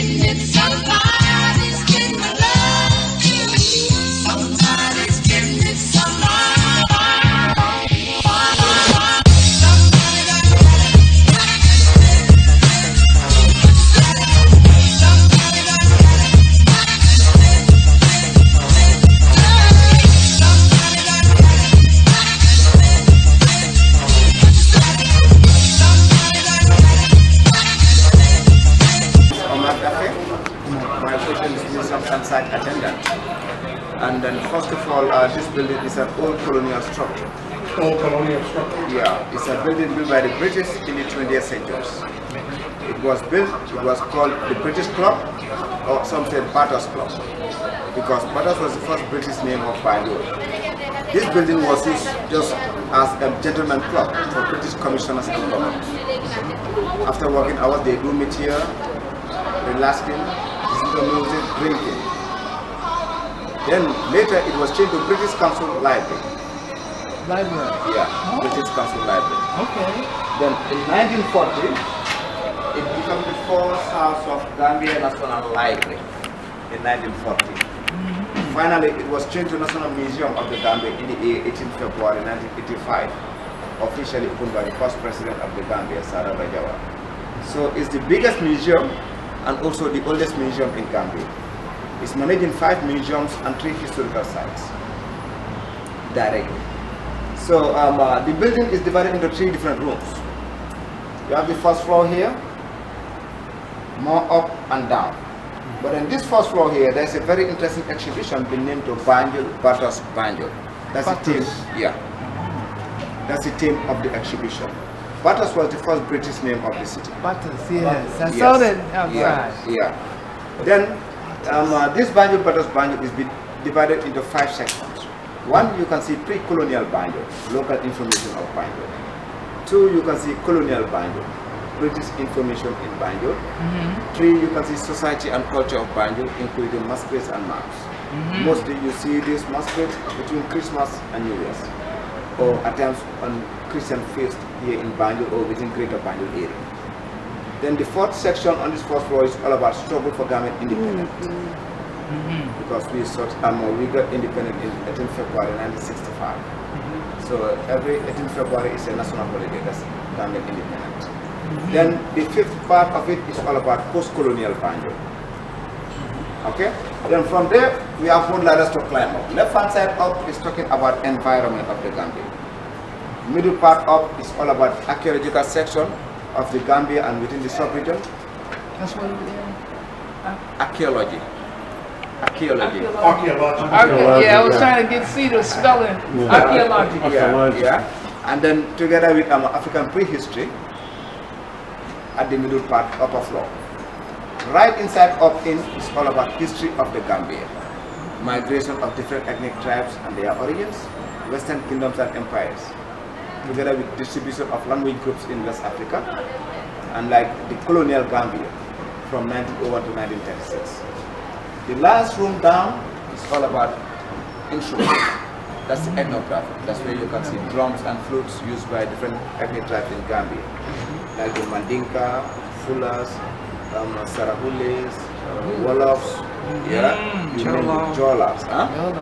Omar built, it was called the British Club, or some said Bathurst Club, because Bathurst was the first British name of Banjul. This building was used just as a gentleman club for British commissioners and governors. After working hours, they do meet here, relaxing, listening to music, drinking. Then later it was changed to British Council Library. Library. Yeah, British Council Library. Okay. Then in 1940, it became the first house of Gambia National Library in 1940. Finally, it was changed to National Museum of the Gambia in the 18th February 1985, officially opened by the first president of the Gambia, Sarah Bajawa. So it's the biggest museum and also the oldest museum in Gambia. It's managing five museums and three historical sites directly. So um, uh, the building is divided into three different rooms. You have the first floor here, more up and down. But in this first floor here, there's a very interesting exhibition been named to Banjul, Bathurst Banjul. That's the theme, yeah. That's the theme of the exhibition. Bathurst was the first British name of the city. Bathurst, yes. I Yes. saw that outside. Yeah, yeah. Then um, uh, this Banjul Bathurst Banjul is divided into five sections. One, you can see pre-colonial Banjul, local information of Banjul. Two, you can see colonial Banjul, British information in Banjul. Mm-hmm. Three, you can see society and culture of Banjul, including masquerades and maps. Mm-hmm. Mostly you see these masquerades between Christmas and New Year's, or at times on Christian feast here in Banjul or within Greater Banjul area. Then the fourth section on this first floor is all about struggle for Gambian independence. Mm-hmm. Because we sought, um, we got independent in 18 February 1965. So every 18 February is a national holiday, that's Gambian independence. Then the fifth part of it is all about post-colonial Banjul. Okay? Then from there, we have one ladders to climb up. Left hand side up is talking about environment of the Gambia. Middle part up is all about archaeological section of the Gambia and within the sub-region. That's what it is. Archaeology. Archaeology. Archaeological. Arche- yeah, I was yeah. trying to get see the spelling. Yeah, Archaeology. yeah. And then together with um, African prehistory at the middle part, upper floor. Right inside up in is all about history of the Gambia. Migration of different ethnic tribes and their origins, Western kingdoms and empires. Together with distribution of language groups in West Africa and like the colonial Gambia from 1901 to 1936. The last room down is all about instruments. That's the ethnography. That's where you can see drums and flutes used by different ethnic tribes in Gambia, like the Mandinka, Fulas, um, Sarahules, uh, Wolofs, yeah, you name it, Jolas. Jolas, huh?